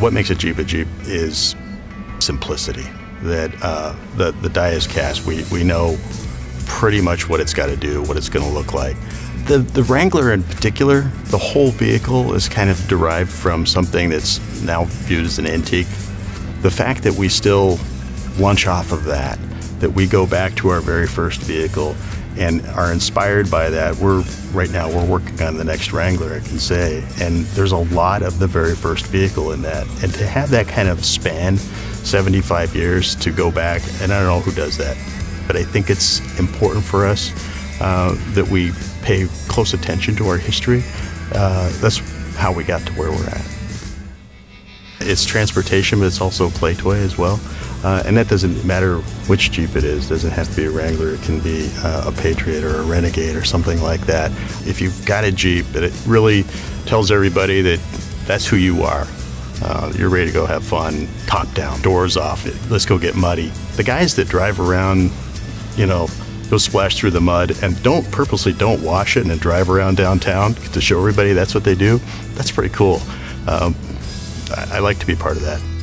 what makes a Jeep a Jeep is simplicity. That uh, the the die is cast. We we know pretty much what it's got to do, what it's going to look like. The the Wrangler in particular, the whole vehicle is kind of derived from something that's now viewed as an antique. The fact that we still lunch off of that, that we go back to our very first vehicle and are inspired by that. We're right now we're working on the next Wrangler, I can say, and there's a lot of the very first vehicle in that, and to have that kind of span, 75 years to go back, and I don't know who does that, but I think it's important for us uh, that we pay close attention to our history. Uh, that's how we got to where we're at. It's transportation, but it's also play toy as well. Uh, and that doesn't matter which Jeep it is. It doesn't have to be a Wrangler. It can be uh, a Patriot or a Renegade or something like that. If you've got a Jeep, that it really tells everybody that that's who you are. Uh, you're ready to go have fun, top down, doors off, let's go get muddy. The guys that drive around, you know, go splash through the mud and don't purposely don't wash it and then drive around downtown to show everybody that's what they do, that's pretty cool. Um, I, I like to be part of that.